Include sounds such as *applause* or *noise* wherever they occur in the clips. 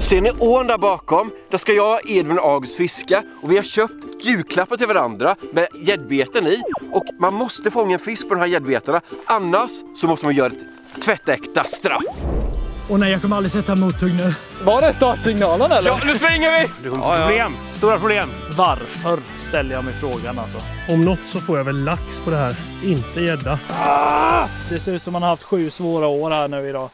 Ser ni ån där bakom? Där ska jag, Edvin och August fiska och vi har köpt julklappar till varandra med gäddbeten i och man måste fånga en fisk på de här gäddbetarna annars så måste man göra ett tvättäkta straff. Och nej, jag kommer aldrig sätta mothugg nu. Var det startsignalen eller? Ja, nu springer vi! Problem, stora problem. Varför ställer jag mig frågan alltså. Om något så får jag väl lax på det här, inte gädda. Det ser ut som man har haft sju svåra år här nu idag.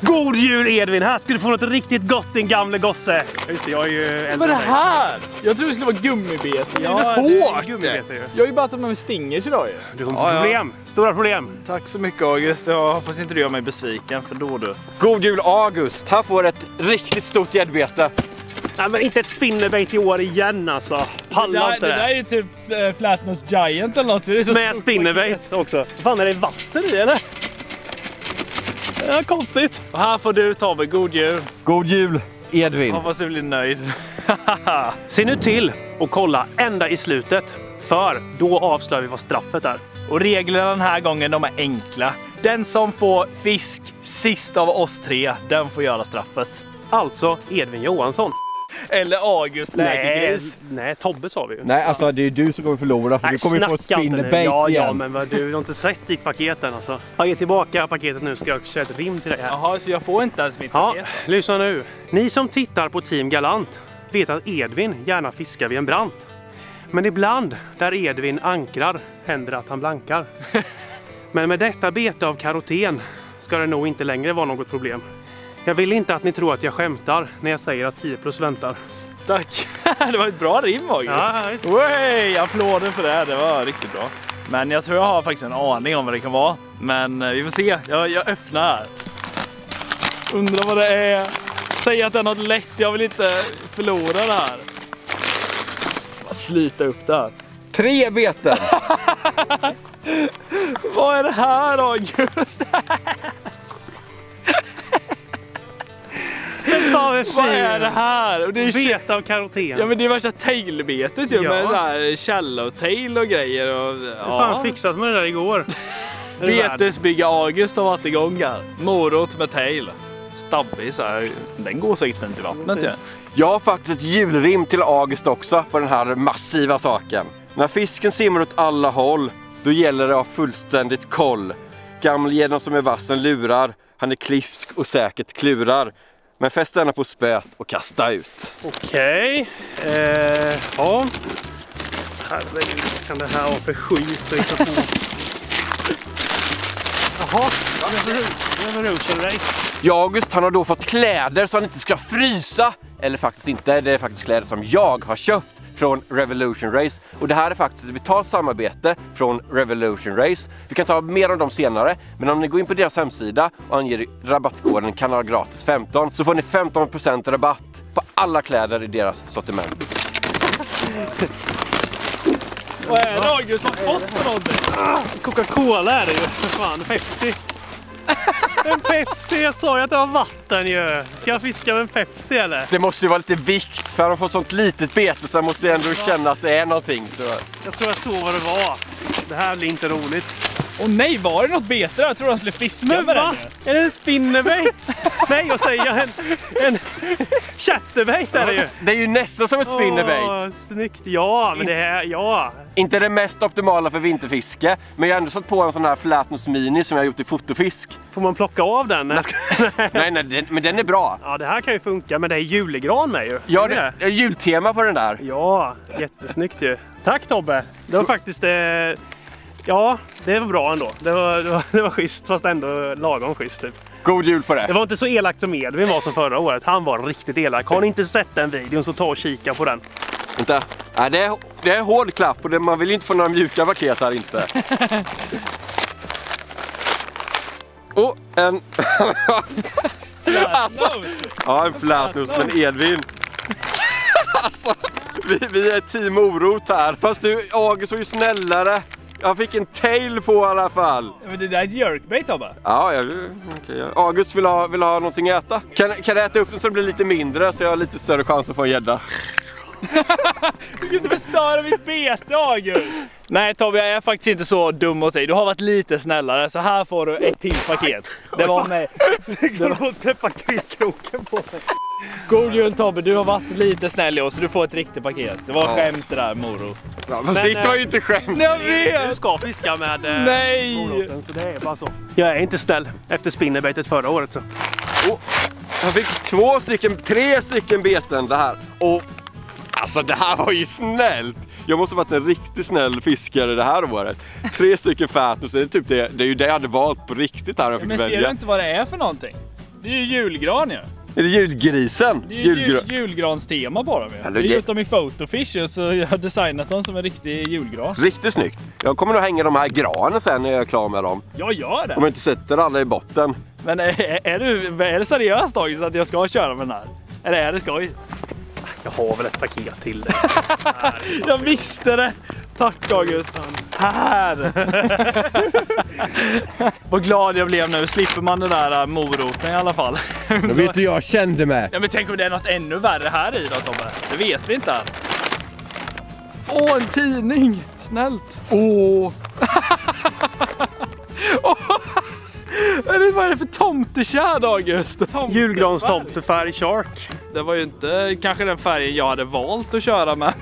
God jul Edvin! Här ska du få något riktigt gott din gamle gosse. Just det, jag är ju äldre Vad är det här? Jag trodde det skulle vara gummibete. Ja, det det är hårt! gummibete ju. Jag har ju bara tagit med mig stingers idag ju. Du kommer Ja, få ja. problem, stora problem. Tack så mycket August. Jag hoppas inte du gör mig besviken för då du. God jul August! Här får du ett riktigt stort gäddbete. Nej men inte ett spinnerbait i år igen alltså. Pallar inte det. är ju typ äh, Flatnose Giant eller något. Det är så Med spinnerbait också. Vad fan är det vatten i eller? Ja, konstigt. Och här får du Tobbe, god jul. God jul Edvin! Hoppas du blir nöjd. *laughs* Se nu till och kolla ända i slutet. För då avslöjar vi vad straffet är. Och reglerna den här gången de är enkla. Den som får fisk sist av oss tre, den får göra straffet. Alltså Edvin Johansson. Eller August Nej, Läkegris. nej, Tobbe sa vi ju. Nej, alltså det är du som kommer förlora för du kommer få spinnerbait ja, igen. Ja, men vad, du har inte sett ditt paket än alltså. Jag ger tillbaka paketet nu ska jag köra ett rim till dig här. Jaha, så jag får inte ens mitt Ja, paket? lyssna nu. Ni som tittar på Team Galant vet att Edvin gärna fiskar vid en brant. Men ibland där Edvin ankrar händer att han blankar. *laughs* Men med detta bete av karoten ska det nog inte längre vara något problem. Jag vill inte att ni tror att jag skämtar när jag säger att 10 plus väntar. Tack! *laughs* det var ett bra rim August. Ja. Wey, applåder för det, det var riktigt bra. Men jag tror jag har faktiskt en aning om vad det kan vara. Men eh, vi får se, jag, jag öppnar här. Undrar vad det är. Säg att det är något lätt, jag vill inte förlora det här. Bara slita upp det här. Tre beten! *laughs* Vad är det här August? *laughs* Vad är det här? Och det är Bete av karoten. Ja men det är värsta tailbetet ju Ja. med så här shallow tail och grejer. Och, Jag har fan fixat med det där igår. *laughs* Betesbygga August har varit igång här. Morot med tail. Stabbig så här. Den går säkert fint i vattnet ju. Jag har faktiskt julrim till August också på den här massiva saken. När fisken simmar åt alla håll, då gäller det att ha fullständigt koll. Gammelgäddan som är vassen lurar, han är klipsk och säkert klurar. Men fäst denna på spöet och kasta ut. Okej. Eh, ja. Herregud, vad kan det här vara för skit? Jaha, Revolution Race. Ja, August han har då fått kläder så han inte ska frysa. Eller faktiskt inte, det är faktiskt kläder som jag har köpt från Revolution Race. Och det här är faktiskt ett betalt samarbete från Revolution Race. Vi kan ta mer om dem senare, men om ni går in på deras hemsida och anger rabattkoden kanalgratis15 så får ni 15% rabatt på alla kläder i deras sortiment. *laughs* Vad är det August har fått för någonting? Coca-Cola är det ju, för fan. Pepsi. En Pepsi, jag sa ju att det var vatten ju. Ska jag fiska med en Pepsi eller? Det måste ju vara lite vikt, för de får sånt litet bete så jag måste ju ändå känna att det är någonting. Så. Jag tror jag såg vad det var. Det här blir inte roligt. Åh nej, var det något bete där? Jag trodde han skulle fiska Men med va? den. Är det en spinnerbait? Nej, jag säger en, en chatterbait är det ju. Det är ju nästan som ett spinnerbait. Åh, snyggt. Ja, men det här, ja. Inte det mest optimala för vinterfiske, men jag har ändå satt på en sån här Flatnose Mini som jag har gjort i fotofisk. Får man plocka av den? *laughs* Nej, nej, den, men den är bra. Ja, det här kan ju funka, men det är julegran med ju. Ja, du det är jultema på den där. Ja, jättesnyggt ju. Tack Tobbe. Det var faktiskt... Eh, ja, det var bra ändå. Det var, det var, *laughs* det var schysst, fast ändå lagom schysst. Typ. God jul på Det det. var inte så elakt som Edvin var som förra året. Han var riktigt elak. Har ni inte sett den videon så ta och kika på den. Vänta. Nej, det, är, det är hård klapp och det, man vill inte få några mjuka paket här inte. *laughs* Och en... *laughs* alltså, ja, en flatnose men Edvin. *laughs* alltså, vi, vi är team morot här. Fast du, August var ju snällare. Jag fick en tail på i alla fall. Men det där är ett jerkbait Tobbe. Ja, ja, okej. ja. August vill ha, vill ha någonting att äta. Kan, kan jag äta upp den så det blir lite mindre så jag har lite större chans att få en gädda? *laughs* Du kan inte förstöra mitt bete August! Nej Tobbe, jag är faktiskt inte så dum mot dig. Du har varit lite snällare, så här får du ett till paket. Det var med. *laughs* Det var inte paketkroken på mig. God jul Tobbe, du har varit lite snäll i oss så du får ett riktigt paket. Det var Ja. skämt det där morot. Ja, Men, fast det eh, var ju inte skämt. Jag Du vet! ska fiska med eh, Nej! moroten, så det är bara så. Jag är inte snäll efter spinnerbaitet förra året så. Han fick två stycken, tre stycken beten det här. Och alltså det här var ju snällt. Jag måste ha varit en riktigt snäll fiskare det här året. Tre stycken fatnus, det är typ det, det är ju det jag hade valt på riktigt här jag fick Men ser du välja. inte vad det är för någonting? Det är ju julgran ju. Är det julgrisen? Det är ju Julgra- jul, julgranstema på dem ju. Ja, Vi det- har gjort dem i Photofish och så jag har designat dem som en riktig julgran. Riktigt snyggt. Jag kommer nog hänga de här granen sen när jag är klar med dem. Jag gör Om det! jag inte sätter alla i botten. Men är, är, du, är det seriöst August att jag ska köra med den här? Eller är det skoj? Jag har väl ett paket till dig. *laughs* Jag visste det! Tack August! Här! *laughs* Vad glad jag blev nu, slipper man den där äh, moroten i alla fall. vet du jag kände med. Ja men tänk om det är något ännu värre här i då Tobbe? Det vet vi inte än. Åh, en tidning! Snällt! Åh! *laughs* Det- Vad är det för tomtekärd August? Julgranstomtefärg Shark. Det var ju inte kanske den färgen jag hade valt att köra med.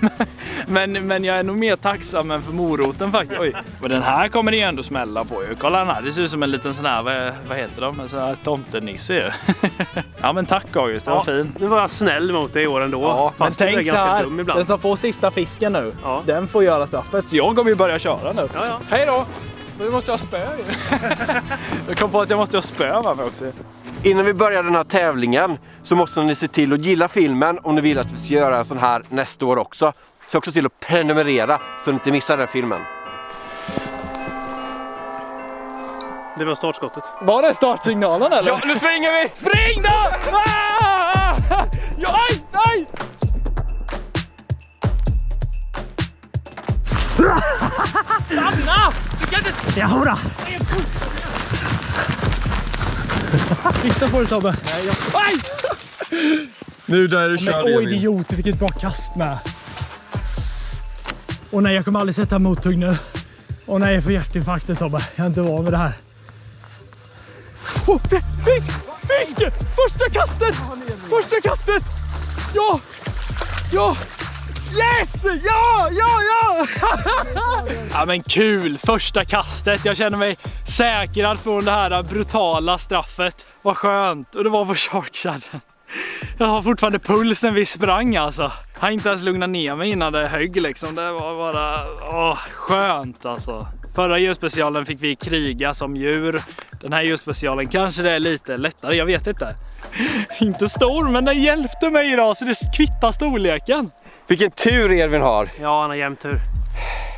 Men, men jag är nog mer tacksam än för moroten faktiskt. Oj. Men den här kommer det ju ändå smälla på ju. Kolla den här, det ser ut som en liten sån här, vad, vad heter de? En sån här tomtenisse ju. *laughs* Ja men tack August, det var fin. Nu var jag snäll mot dig i år ändå. Ja, men fast är tänk så ganska här, dum ibland. den som får sista fisken nu, Ja. den får göra straffet. Så jag kommer ju börja köra nu. Ja, ja. Hej då! Nu måste jag ha spö ju. *laughs* Jag kom på att jag måste ha spö med mig också. Innan vi börjar den här tävlingen så måste ni se till att gilla filmen om ni vill att vi ska göra en sån här nästa år också. Se också till att prenumerera så ni inte missar den filmen. Det var startskottet. Var det startsignalen eller? Ja, nu springer vi! Spring då! Ah! Ja, aj, aj! Stanna! Du kan inte... Jahora! Titta på det Tobbe! Aj! Nu där är du Men åh idiot, vilket bra kast med! Och nej, jag kommer aldrig sätta mothugg nu. Och nej, jag får hjärtinfarkt Tobbe. Jag är inte van vid det här. Oh, fisk! Fisk! Första kastet! Första kastet! Ja! Ja! Yes! Ja, ja, ja! *laughs* Ja men kul! Första kastet. Jag känner mig säkrad från det här brutala straffet. Vad skönt! Och det var på sharkshadden. Jag har fortfarande puls när vi sprang alltså. Har inte ens lugnat ner mig innan det högg liksom. Det var bara åh, skönt alltså. Förra djurspecialen fick vi kriga som djur. Den här djurspecialen kanske det är lite lättare, jag vet inte. *laughs* Inte stor, men den hjälpte mig idag så det kvittar storleken. Vilken tur Edvin har! Ja, han har jämn tur.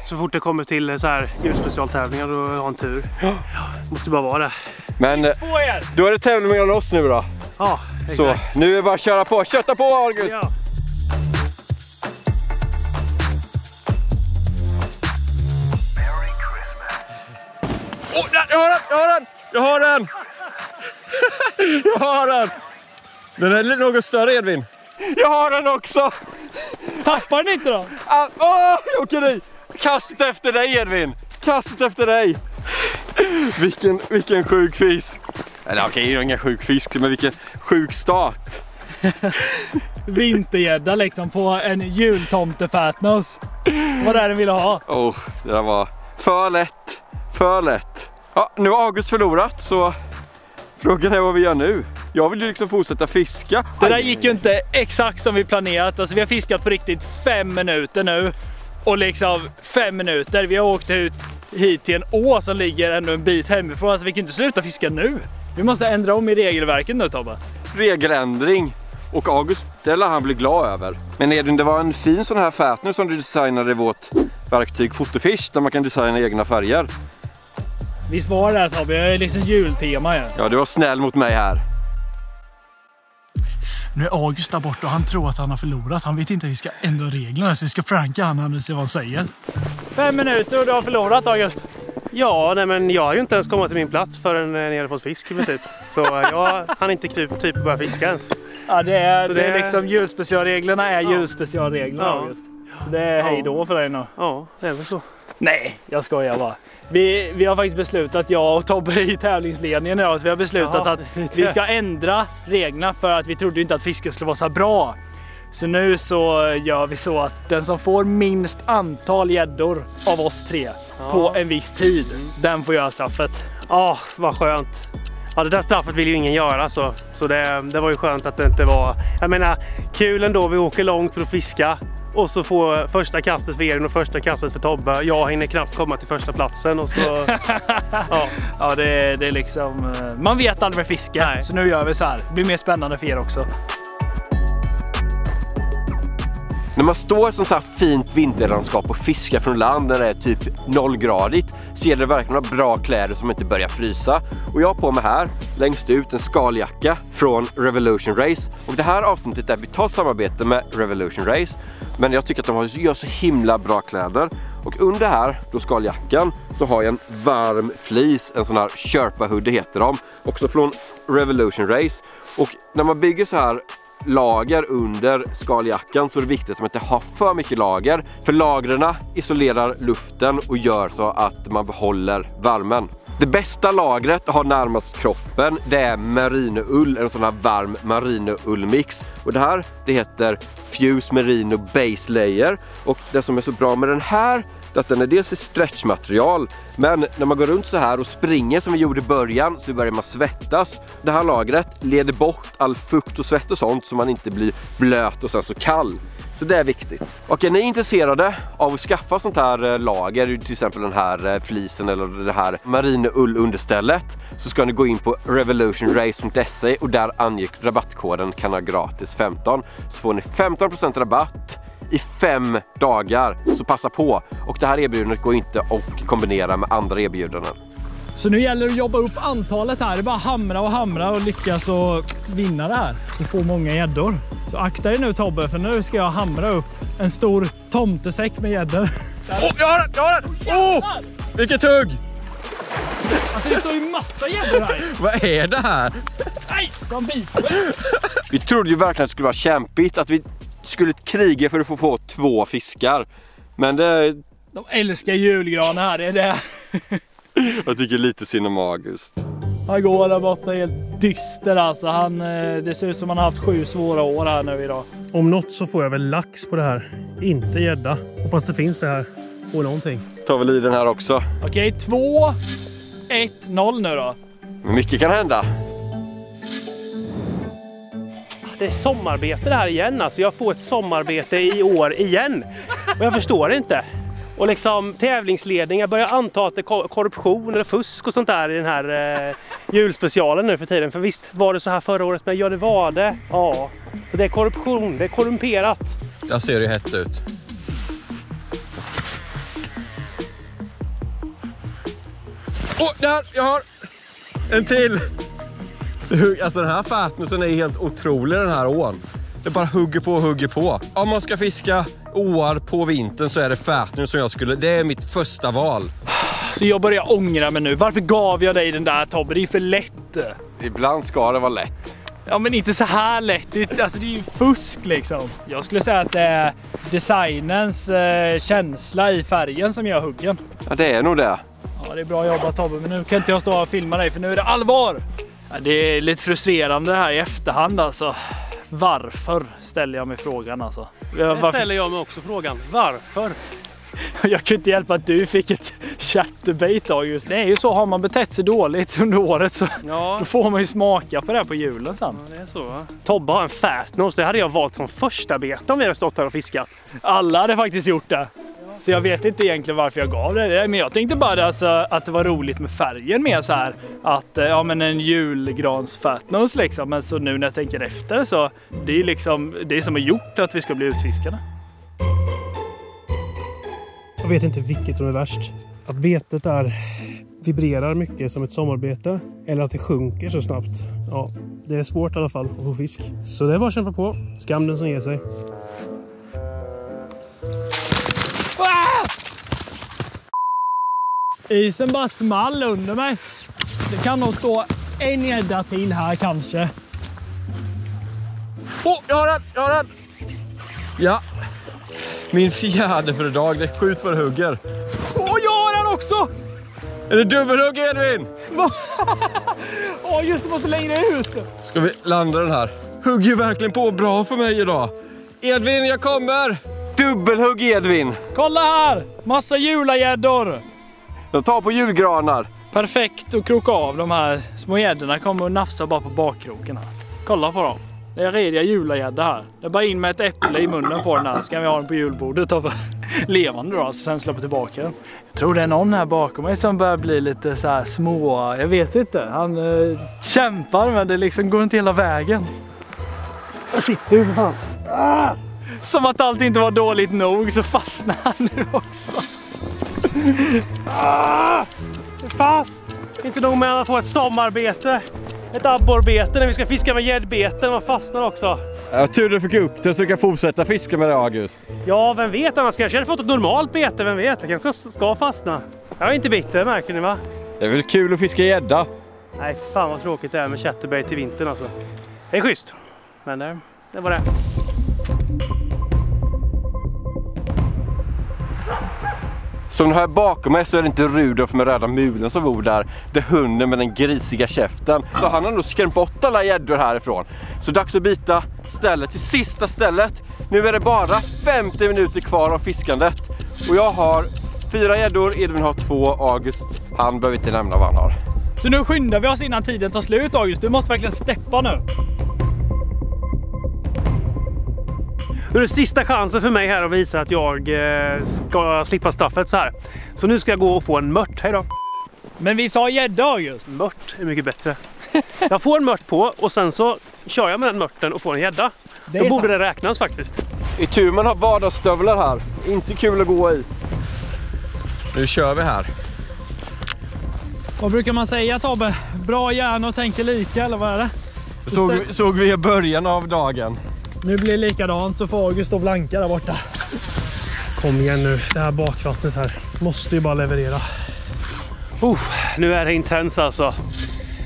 Så fort det kommer till så här julspecialtävlingar då har han tur. Ja, måste bara vara det. Men då är det tävling mellan oss nu då. Ja, Så exakt. nu är det bara att köra på. Kötta på August! Ja. Jag har den! Jag har den! jag har den! Är något större Edvin. Jag har den också! Tappar den inte då? Ah, Åh, jag åker i! Kastet efter dig Edvin! Kastet efter dig! Vilken, vilken sjuk fisk! Eller okej, det är ingen sjuk fisk, men vilken sjuk start! vintergädda liksom på en jultomtefatnos. Vad det är den ville ha. Oh, det där var för lätt, för lätt. Ja, nu har August förlorat så frågan är vad vi gör nu. Jag vill ju liksom fortsätta fiska. Det där gick ju inte exakt som vi planerat. Alltså vi har fiskat på riktigt fem minuter nu. Och liksom fem minuter. Vi har åkt ut hit till en å som ligger ändå en bit hemifrån. Alltså vi kan inte sluta fiska nu. Vi måste ändra om i regelverket nu Tobbe. Regeländring. Och August, det lär han bli glad över. Men Edvin, det var en fin sån här fatner som du designade i vårt verktyg Fotofish där man kan designa egna färger. Visst var det där Tobbe? Jag är liksom jultema ju. Ja, du var snäll mot mig här. Nu är August där borta och han tror att han har förlorat. Han vet inte att vi ska ändra reglerna så vi ska pranka honom och se vad han säger. Fem minuter och du har förlorat August. Ja, nej, men jag har ju inte ens kommit till min plats förrän eh, ni hade fått fisk i princip. Så eh, jag hann inte typ, typ börja fiska ens. Ja, det är, Så det är det- liksom julspecialreglerna är Ja. julspecialreglerna Ja. August. Så det är hej då för dig nu. Ja, det är väl så. Nej, jag skojar bara. Vi, vi har faktiskt beslutat, jag och Tobbe i tävlingsledningen idag, så vi har beslutat Jaha, att vi ska ändra reglerna för att vi trodde inte att fisken skulle vara så bra. Så nu så gör vi så att den som får minst antal gäddor av oss tre på en viss tid, den får göra straffet. Ja, vad skönt. Ja, det där straffet vill ju ingen göra så, så det, det var ju skönt att det inte var... Jag menar, kul ändå. Vi åker långt för att fiska och så får första kastet för Elin och första kastet för Tobbe. Jag hinner knappt komma till första platsen och så... *laughs* ja. Ja, det, är- det är liksom... eh, Man vet aldrig med fiske, Nej. så nu gör vi så här. Det blir mer spännande för er också. När man står i ett sånt här fint vinterlandskap och fiskar från land när det är typ nollgradigt så gäller det verkligen att ha bra kläder som inte börjar frysa. Och jag har på mig här, längst ut, en skaljacka från Revolution Race. Och det här avsnittet är ett betalt samarbete med Revolution Race. Men jag tycker att de gör så himla bra kläder. Och under här, då skaljackan, så har jag en varm fleece, en sån här Sherpa hoodie heter de. Också från Revolution Race. Och när man bygger så här lager under skaljackan så är det viktigt att man inte har för mycket lager. För lagren isolerar luften och gör så att man behåller värmen. Det bästa lagret att ha närmast kroppen det är merinoull, en sån här varm merinoullmix. Och det här det heter Fuse Merino Base Layer. Och det som är så bra med den här att den är dels i stretchmaterial men när man går runt så här och springer som vi gjorde i början så börjar man svettas. Det här lagret leder bort all fukt och svett och sånt så man inte blir blöt och sen så kall. Så det är viktigt. Och är ni intresserade av att skaffa sånt här eh, lager, till exempel den här eh, flisen eller det här marineullunderstället så ska ni gå in på revolutionrace.se och där ange rabattkoden KANAGRATIS15 så får ni 15% rabatt i fem dagar. Så passa på! Och det här erbjudandet går inte att kombinera med andra erbjudanden. Så nu gäller det att jobba upp antalet här. Det är bara hamra och hamra och lyckas och vinna det här. Och få många gäddor. Så akta dig nu Tobbe, för nu ska jag hamra upp en stor tomtesäck med gäddor. Oh, jag har den! Jag har den! Oh! Vilket tugg! Alltså det står ju massa gäddor här. *laughs* Vad är det här? Nej, de biter mig. Vi trodde ju verkligen att det skulle vara kämpigt, att vi skulle kriga för att få få två fiskar. Men det, De älskar julgranar här, det är det. *laughs* jag tycker lite synd om August. Han går där borta helt dyster alltså. Han, eh, det ser ut som han har haft sju svåra år här nu idag. Om något så får jag väl lax på det här. Inte gädda. Hoppas det finns det här. Och någonting. Tar väl i den här också. Okej, två, ett, noll nu då. Mycket kan hända. Det är sommarbete det här igen. Alltså jag får ett sommarbete i år igen. Och jag förstår inte. Och liksom tävlingsledningar börjar anta att det är korruption eller fusk och sånt där i den här eh, julspecialen nu för tiden. För visst var det så här förra året, men ja det var det. Ja. Så det är korruption, det är korrumperat. Där ser det hett ut. Åh, där! Jag har en till! Alltså den här fatnusen är helt otrolig den här ån. Det bara hugger på och hugger på. Om man ska fiska åar på vintern så är det fatnus som jag skulle... Det är mitt första val. Så jag börjar ångra mig nu. Varför gav jag dig den där Tobbe? Det är för lätt. Ibland ska det vara lätt. Ja men inte så här lätt. Det, är- alltså, det är ju fusk liksom. Jag skulle säga att det är designens eh, känsla i färgen som gör huggen. Ja, det är nog det. Ja, det är bra jobbat Tobbe, men nu kan inte jag stå och filma dig för nu är det allvar! Ja, det är lite frustrerande här i efterhand alltså. Varför ställer jag mig frågan alltså. Jag, Det ställer jag mig också frågan. Varför? *laughs* jag kunde inte hjälpa att du fick ett *laughs* chatterbait August. Det är ju så, har man betett sig dåligt under året så *laughs* Ja, då får man ju smaka på det här på julen sen. det är så. va? Tobbe har en fatnose. Det hade jag valt som första bete om vi hade stått här och fiskat. Alla hade faktiskt gjort det. Så jag vet inte egentligen varför jag gav det. Men jag tänkte bara alltså, att det var roligt med färgen med så här. Att eh, ja men en julgrans fatnose liksom. Men så nu när jag tänker efter så det är liksom det som har gjort att vi ska bli utfiskade. Jag vet inte vilket som är värst. Att betet är vibrerar mycket som ett sommarbete eller att det sjunker så snabbt. Ja, det är svårt i alla fall att få fisk. Så det är bara att kämpa på. Skam den som ger sig. Isen bara small under mig. Det kan nog stå en gädda till här kanske. Åh, jag har den! Jag har den! Ja. Min fjärde för idag. Det är skjut för hugger. Åh, jag har den också! Är det dubbelhugg Edvin? *laughs* Åh, just det, måste längre ut. Ska vi landa den här? Hugger ju verkligen på bra för mig idag. Edvin, jag kommer! Dubbelhugg Edvin! Kolla här! Massa julagäddor. Jag tar på julgranar. Perfekt att kroka av de här små gäddorna. Kommer och nafsar bara på bakkroken här. Kolla på dem. Det är rediga julagädda här. Det är bara in med ett äpple i munnen på den här. Ska vi ha den på julbordet. Tobbe. *laughs* Levande då, alltså, sen släppa tillbaka den. Jag tror det är någon här bakom mig som börjar bli lite så här små... Jag vet inte. Han eh, kämpar men det liksom går inte hela vägen. Sitter ju fan. Ah! Som att allt inte var dåligt nog så fastnar han nu också. Ah! Fast! Inte nog med att få ett sommarbete. Ett abborrbete när vi ska fiska med gäddbeten. Man fastnar också. Jag tur du fick upp det så du kan fortsätta fiska med det August. Ja, vem vet annars kanske jag hade fått ett normalt bete. Vem vet? Jag kanske ska, ska fastna. Jag är inte bitter märker ni va? Det är väl kul att fiska gädda? Nej, fan vad tråkigt det är med chatterbait till vintern alltså. Det är schysst. Men det, det var det. Som ni hör bakom mig så är det inte Rudolf med röda mulen som bor där. Det är hunden med den grisiga käften. Så han har nog skrämt bort alla gäddor härifrån. Så dags att byta ställe till sista stället. Nu är det bara 50 minuter kvar av fiskandet. Och jag har fyra gäddor, Edvin har två, August, han behöver inte nämna vad han har. Så nu skyndar vi oss innan tiden tar slut August. Du måste verkligen steppa nu. Nu är det sista chansen för mig här att visa att jag eh, ska slippa straffet så här. Så nu ska jag gå och få en mört. Hej då! Men vi sa gädda August. Mört är mycket bättre. Jag får en mört på och sen så kör jag med den mörten och får en gädda. Det Då borde sant. det räknas faktiskt. I tur man har vardagsstövlar här. Inte kul att gå i. Nu kör vi här. Vad brukar man säga Tobbe? Bra hjärna och tänker lika eller vad är det? Såg, såg vi i början av dagen. Nu blir det likadant så får August stå blanka där borta. Kom igen nu, det här bakvattnet här. Måste ju bara leverera. Oh, nu är det intens alltså.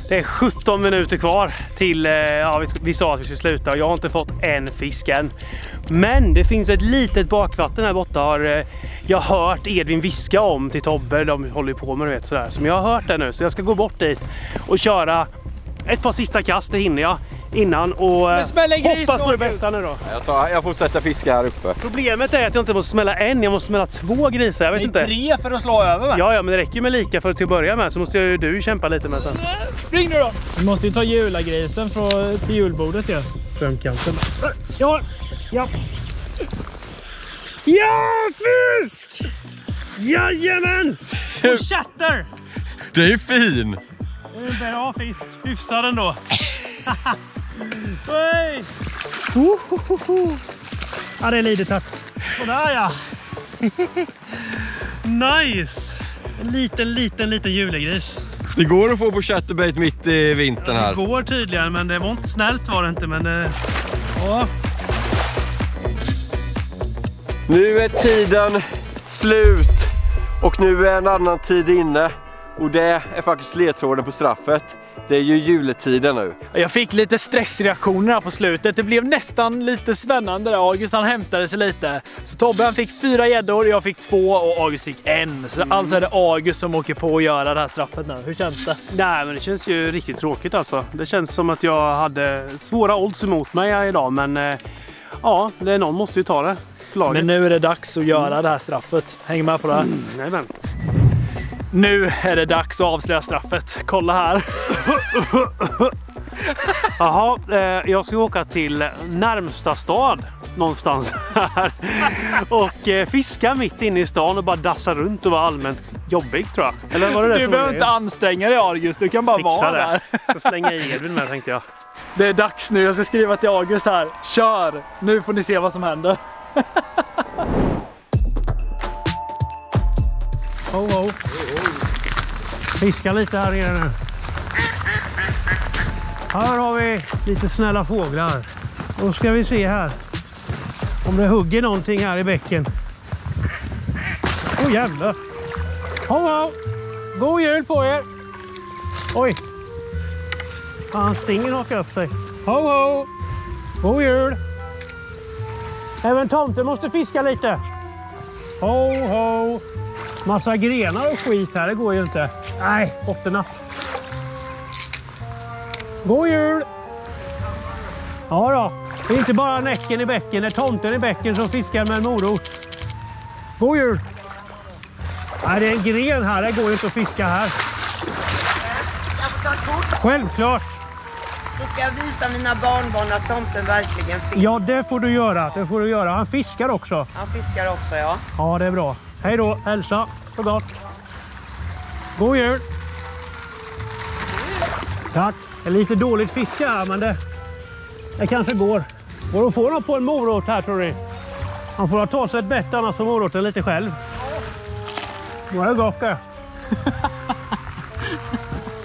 Det är 17 minuter kvar till, eh, ja vi, vi sa att vi skulle sluta och jag har inte fått en fisk än. Men det finns ett litet bakvatten här borta har eh, jag hört Edvin viska om till Tobbe. De håller ju på med det vet sådär. Så jag har hört det nu så jag ska gå bort dit och köra ett par sista kast, det hinner jag innan och eh, hoppas på det bästa nu då. Jag, tar, jag fortsätter fiska här uppe. Problemet är att jag inte måste smälla en, jag måste smälla två grisar. Jag vet Det är inte. tre för att slå över med. Ja, ja, men det räcker ju med lika för till att börja med så måste ju du kämpa lite med sen. Spring nu då! Vi måste ju ta julagrisen från, till julbordet ju. Strömkanten. Ja, ja. Ja, fisk! Jajamän! Och chatter! Det är ju fin! Det är en bra fisk. Hyfsad ändå. *laughs* Hej! Ja, det är litet här. Sådär ja. Nice! En liten, liten, liten julegris. Det går att få på chatterbait mitt i vintern Det här. går tydligen, men det var inte snällt var det inte. Men det... Ja. Nu är tiden slut och nu är en annan tid inne. Och det är faktiskt ledtråden på straffet. Det är ju juletiden nu. Jag fick lite stressreaktioner här på slutet. Det blev nästan lite spännande. där. August han hämtade sig lite. Så Tobbe han fick fyra gäddor, jag fick två och August fick en. Så alltså är det August som åker på att göra det här straffet nu. Hur känns det? Nej, men det känns ju riktigt tråkigt alltså. Det känns som att jag hade svåra odds emot mig här idag, men eh, ja, det, någon måste ju ta det. laget. Men nu är det dags att göra det här straffet. Häng med på det. här. Jajamän. Nu är det dags att avslöja straffet. Kolla här. Jaha, eh, jag ska åka till närmsta stad någonstans här och eh, fiska mitt inne i stan och bara dassa runt och vara allmänt jobbig tror jag. Eller var det Du behöver inte anstränga dig August. Du kan bara Fixa vara det. där. Jag ska slänga i Edvin med tänkte jag. Det är dags nu. Jag ska skriva till August här. Kör! Nu får ni se vad som händer. Oh, oh. Fiska lite här nere nu. Här har vi lite snälla fåglar. Då ska vi se här. Om det hugger någonting här i bäcken. Åh oh, jävlar. Ho ho! God jul på er! Oj! Fan, stingen hakar upp sig. Ho, ho! God jul! Även tomten måste fiska lite. Ho, ho! Massa grenar och skit här, det går ju inte. Nej, bottennapp. God jul! Ja då, det är inte bara näcken i bäcken, det är tomten i bäcken som fiskar med en morot. God jul! Nej, det är en gren här, det går ju inte att fiska här. Jag får ta ett kort Självklart! så ska jag visa mina barnbarn att tomten verkligen finns. Ja, det får du göra. Det får du göra. Han fiskar också. Han fiskar också ja. Ja, det är bra. Hej då, hälsa så gott. God jul! Tack. Det är lite dåligt fiske här, men det, det kanske går. Går att få något på en morot här tror ni? Han får ta sig ett bett annars på moroten lite själv. Då är det gott det.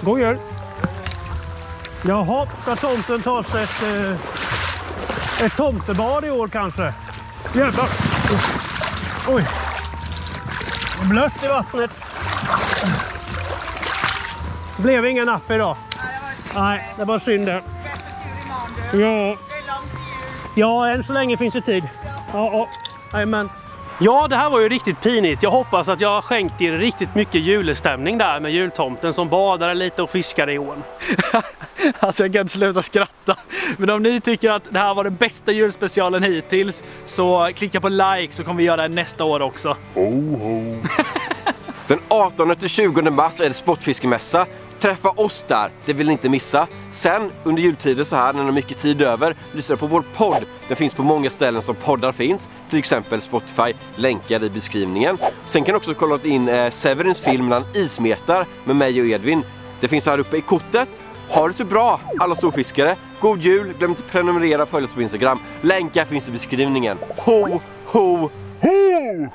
*laughs* God jul! Jaha, ska tomten ta sig ett, eh, ett tomtebad i år kanske? Jävlar! Oj! Blött i vattnet. Det blev ingen napp idag. Nej, det var synd det. Ja, Det är långt jul. ja, än så länge finns det tid. Ja, ja. Jajamän. Ja, det här var ju riktigt pinigt. Jag hoppas att jag har skänkt er riktigt mycket julstämning där med jultomten som badade lite och fiskade i ån. *laughs* Alltså jag kan inte sluta skratta. Men om ni tycker att det här var den bästa julspecialen hittills så klicka på like så kommer vi göra det nästa år också. *laughs* Den 18 till 20 mars är det sportfiskemässa. Träffa oss där, det vill ni inte missa. Sen under jultider så här när ni har mycket tid över, lyssna på vår podd. Den finns på många ställen som poddar finns, till exempel Spotify, länkar i beskrivningen. Sen kan du också kolla in eh, Severins film mellan ismetar med mig och Edvin. Det finns här uppe i kortet. Ha det så bra alla storfiskare. God jul, glöm inte att prenumerera och följa oss på Instagram. Länkar finns i beskrivningen. Ho, ho, ho!